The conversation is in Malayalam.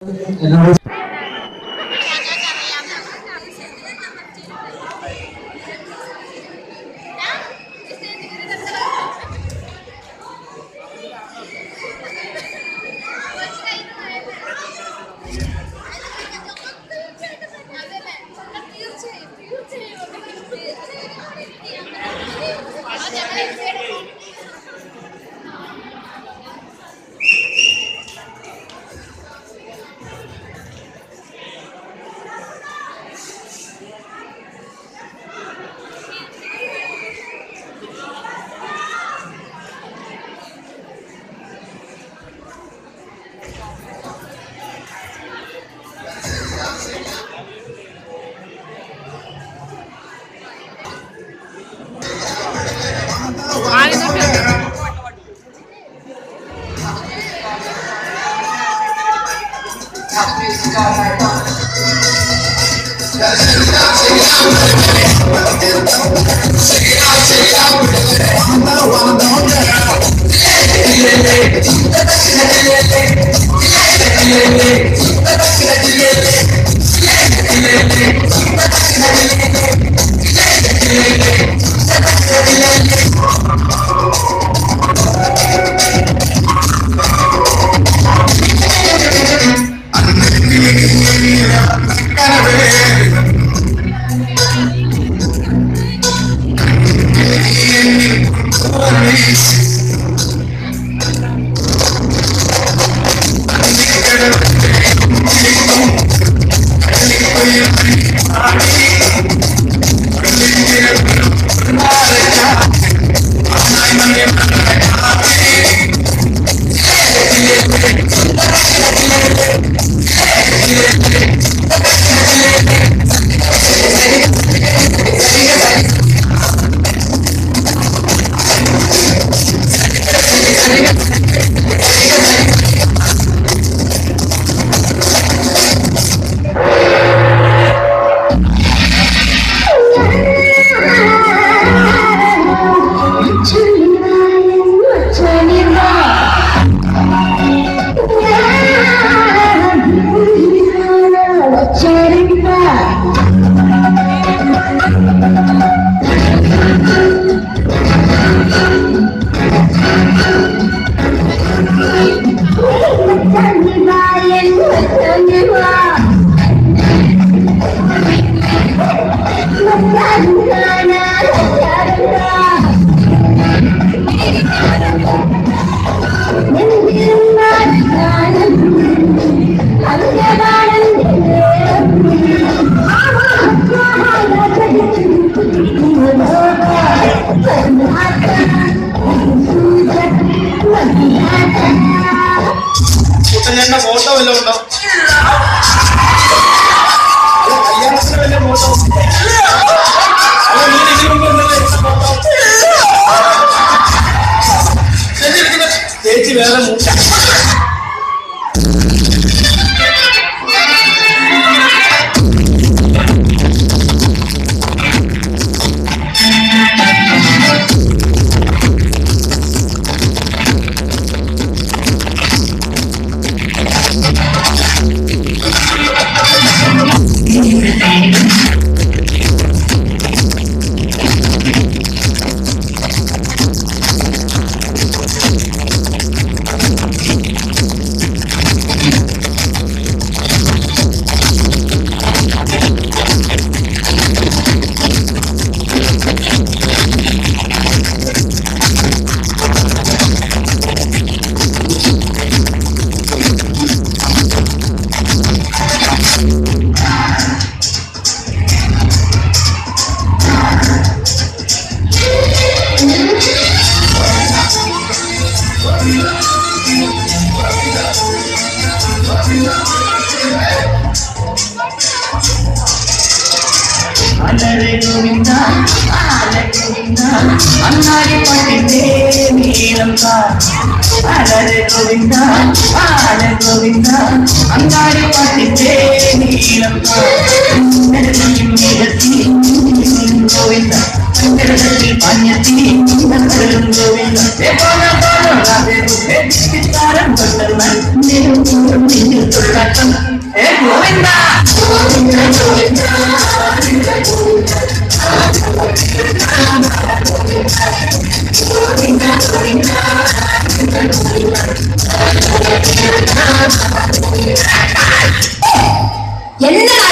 los Shake it out, shake very it out, shake it out, shake it out. I know, Yeah. എടുത്ത ഫോട്ടോ ചേച്ചി എടുക്കുന്ന ചേച്ചി വേറെ മൂട്ട ഹര ഗോവിന്ദ ബാല ഗോവിന്ദ അങ്ങാടി പണ്ടിന്റെ നീളം ഹര ഗോവിന്ദ ബാല ഗോവിന്ദ. അങ്ങാടി പണ്ടിന്റെ നീളം ഗോവിന്ദ ഗോവിന്ദത്തിൽ പഞ്ഞത്തി ഗോവിന്ദ. താരം കൊണ്ടെന്നാൽ നിങ്ങൾ തൊട്ടാട്ടം ഏ ഗോവിന്ദ ഗോവിന്ദ. ഗോവിന്ദ. என்ன